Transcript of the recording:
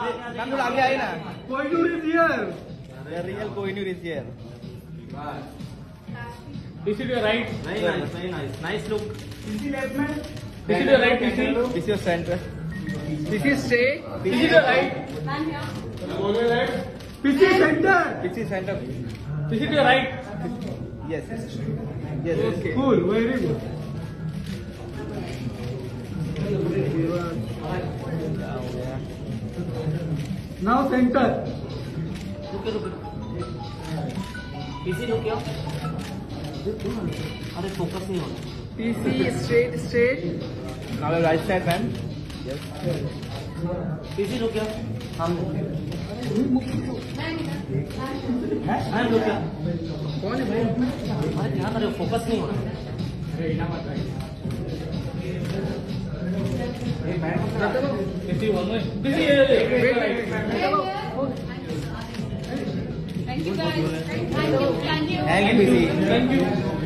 थोड़ा आगे आए ना Koinur is here. The real Kohinoor is here. This is your right. Very nice, very nice. Nice look. This is left man. This is your right. PC. This is your center. This is straight. This is your right. Go your right. This is center. This is center. This is your right. Yes. Yes. Okay. Cool. Very good. Now center. रुके रुके PC रुक अरे focus नहीं हो straight straight. Now the right side, ma'am. पीसी रुक हम ma'am रुक जाओ कौन है भाई? अरे ध्यान रहे फोकस नहीं हो रहा। This is one way. This is wait wait. Thank you guys. Thank you. Thank you. Thank you, Thank you.